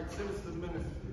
and Citizen Ministry.